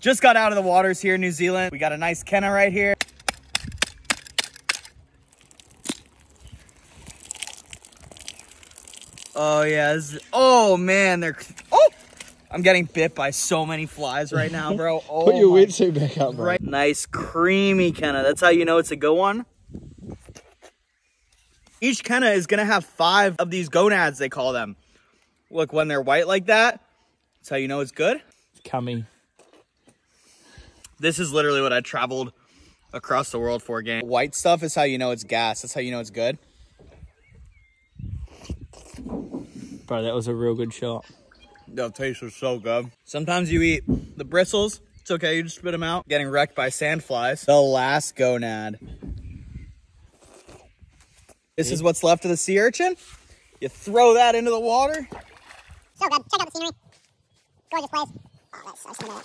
Just got out of the waters here in New Zealand. We got a nice kina right here. Oh yeah, this is- oh man, they're, oh! I'm getting bit by so many flies right now, bro. Oh Put your wetsuit back up, bro. Right. Nice creamy kina. That's how you know it's a good one. Each kina is gonna have five of these gonads, they call them. Look, when they're white like that, that's how you know it's good. It's Coming. This is literally what I traveled across the world for, gang. White stuff is how you know it's gas. That's how you know it's good. Bro, that was a real good shot. The taste was so good. Sometimes you eat the bristles. It's okay, you just spit them out. Getting wrecked by sand flies. The last gonad. This is what's left of the sea urchin. You throw that into the water. So good. Check out the scenery. Gorgeous place. Oh, that's so similar.